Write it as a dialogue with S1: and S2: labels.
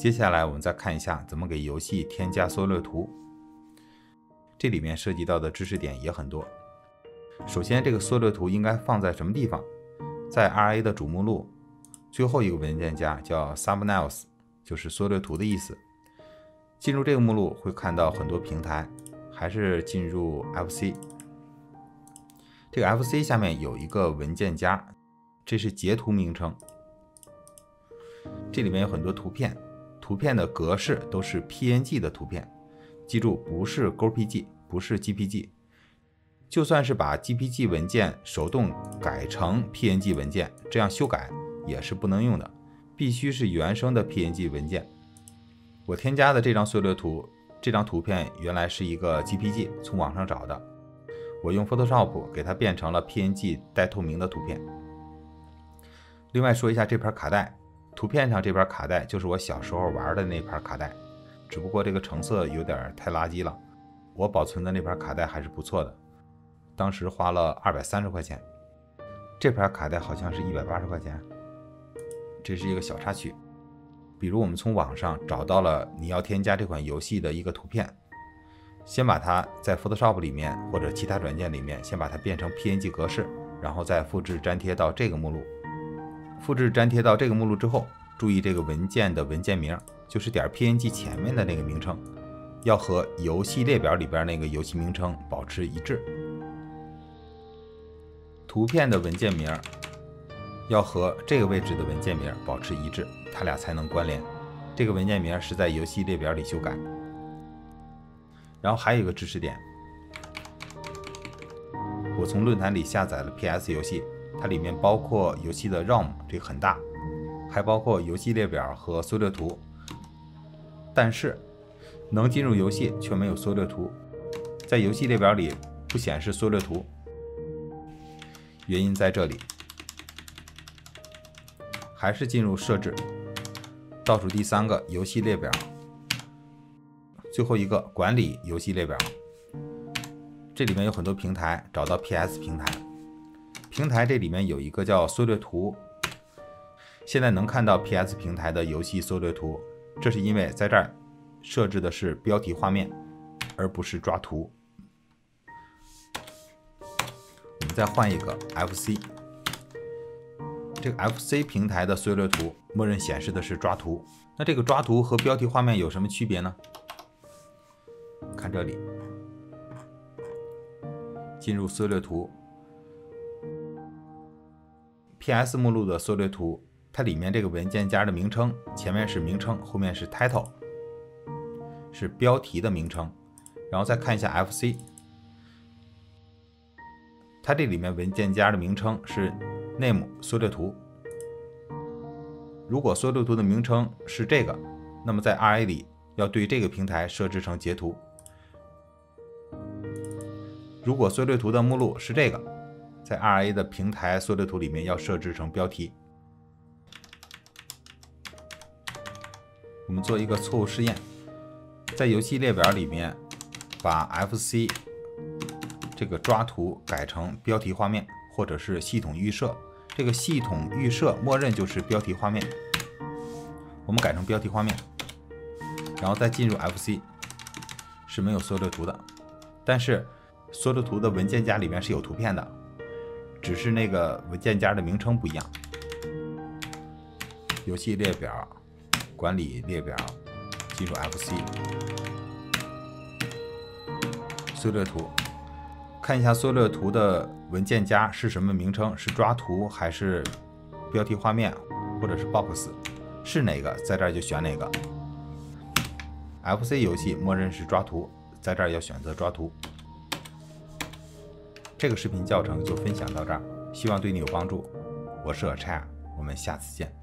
S1: 接下来我们再看一下怎么给游戏添加缩略图。这里面涉及到的知识点也很多。首先，这个缩略图应该放在什么地方？在 RA 的主目录最后一个文件夹叫 Subnails，就是缩略图的意思。进入这个目录会看到很多平台，还是进入 FC。这个 FC 下面有一个文件夹，这是截图名称。这里面有很多图片，图片的格式都是 PNG 的图片。记住，不是 GPG，不是 GPG。就算是把 GPG 文件手动改成 PNG 文件，这样修改也是不能用的，必须是原生的 PNG 文件。我添加的这张缩略图，这张图片原来是一个 GPG，从网上找的。我用 Photoshop 给它变成了 PNG 带透明的图片。另外说一下这盘卡带，图片上这盘卡带就是我小时候玩的那盘卡带。只不过这个成色有点太垃圾了，我保存的那盘卡带还是不错的，当时花了二百三十块钱，这盘卡带好像是一百八十块钱。这是一个小插曲，比如我们从网上找到了你要添加这款游戏的一个图片，先把它在 Photoshop 里面或者其他软件里面先把它变成 PNG 格式，然后再复制粘贴到这个目录。复制粘贴到这个目录之后，注意这个文件的文件名。就是点 PNG 前面的那个名称，要和游戏列表里边那个游戏名称保持一致。图片的文件名要和这个位置的文件名保持一致，它俩才能关联。这个文件名是在游戏列表里修改。然后还有一个知识点，我从论坛里下载了 PS 游戏，它里面包括游戏的 ROM，这个很大，还包括游戏列表和缩略图。但是，能进入游戏却没有缩略图，在游戏列表里不显示缩略图，原因在这里，还是进入设置，倒数第三个游戏列表，最后一个管理游戏列表，这里面有很多平台，找到 PS 平台，平台这里面有一个叫缩略图，现在能看到 PS 平台的游戏缩略图。这是因为在这儿设置的是标题画面，而不是抓图。我们再换一个 FC，这个 FC 平台的缩略图默认显示的是抓图。那这个抓图和标题画面有什么区别呢？看这里，进入缩略图，PS 目录的缩略图。它里面这个文件夹的名称，前面是名称，后面是 title，是标题的名称。然后再看一下 FC，它这里面文件夹的名称是 name 缩略图。如果缩略图的名称是这个，那么在 RA 里要对这个平台设置成截图。如果缩略图的目录是这个，在 RA 的平台缩略图里面要设置成标题。我们做一个错误试验，在游戏列表里面把 FC 这个抓图改成标题画面，或者是系统预设。这个系统预设默认就是标题画面，我们改成标题画面，然后再进入 FC 是没有缩略图的，但是缩略图的文件夹里面是有图片的，只是那个文件夹的名称不一样。游戏列表。管理列表，进入 FC 缩略图，看一下缩略图的文件夹是什么名称？是抓图还是标题画面，或者是 box？是哪个，在这儿就选哪个。FC 游戏默认是抓图，在这儿要选择抓图。这个视频教程就分享到这儿，希望对你有帮助。我是 a c h a 我们下次见。